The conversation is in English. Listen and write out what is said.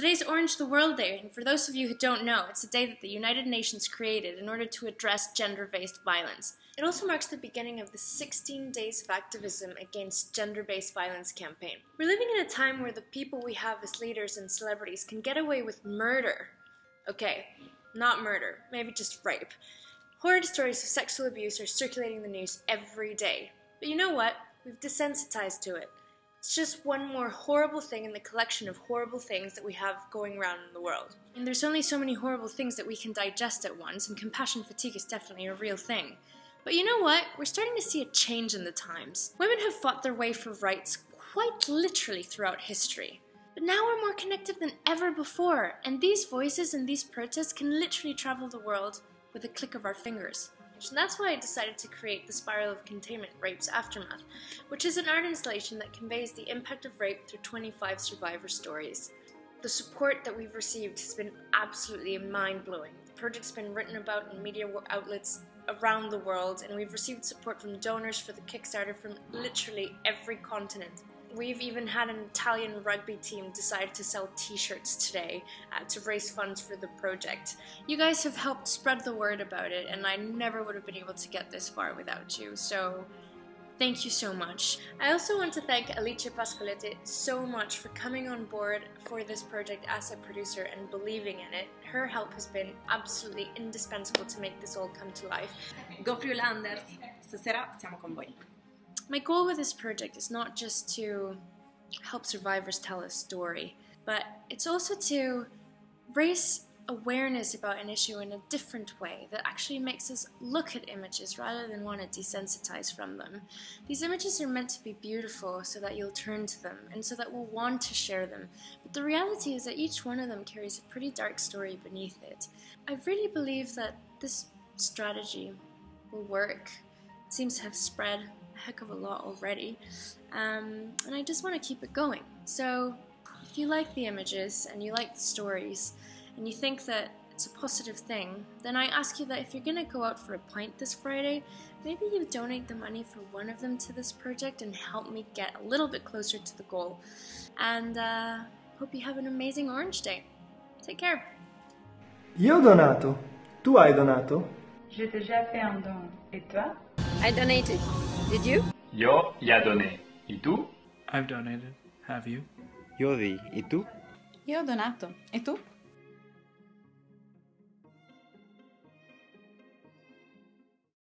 Today's Orange the World Day, and for those of you who don't know, it's a day that the United Nations created in order to address gender based violence. It also marks the beginning of the 16 Days of Activism Against Gender Based Violence campaign. We're living in a time where the people we have as leaders and celebrities can get away with murder. Okay, not murder, maybe just rape. Horrid stories of sexual abuse are circulating the news every day. But you know what? We've desensitized to it. It's just one more horrible thing in the collection of horrible things that we have going around in the world. And there's only so many horrible things that we can digest at once, and compassion fatigue is definitely a real thing. But you know what? We're starting to see a change in the times. Women have fought their way for rights quite literally throughout history. But now we're more connected than ever before, and these voices and these protests can literally travel the world with a click of our fingers. And that's why I decided to create the Spiral of Containment Rape's Aftermath, which is an art installation that conveys the impact of rape through 25 survivor stories. The support that we've received has been absolutely mind blowing. The project's been written about in media outlets around the world, and we've received support from donors for the Kickstarter from literally every continent. We've even had an Italian rugby team decide to sell t shirts today uh, to raise funds for the project. You guys have helped spread the word about it, and I never would have been able to get this far without you, so thank you so much. I also want to thank Alice Pascoletti so much for coming on board for this project as a producer and believing in it. Her help has been absolutely indispensable to make this all come to life. Landers, stasera siamo con voi. My goal with this project is not just to help survivors tell a story, but it's also to raise awareness about an issue in a different way that actually makes us look at images rather than want to desensitize from them. These images are meant to be beautiful so that you'll turn to them and so that we'll want to share them. But the reality is that each one of them carries a pretty dark story beneath it. I really believe that this strategy will work. It seems to have spread a heck of a lot already, um, and I just want to keep it going. So, if you like the images and you like the stories, and you think that it's a positive thing, then I ask you that if you're going to go out for a pint this Friday, maybe you donate the money for one of them to this project and help me get a little bit closer to the goal. And uh, hope you have an amazing Orange Day. Take care. Io ho donato. Tu hai donato? J'ai déjà fait un don. Et toi I donated. Did you? Yo ya doné. ¿Y tú? I've donated. Have you? Yo di. Tu? Io ho donato. E tu?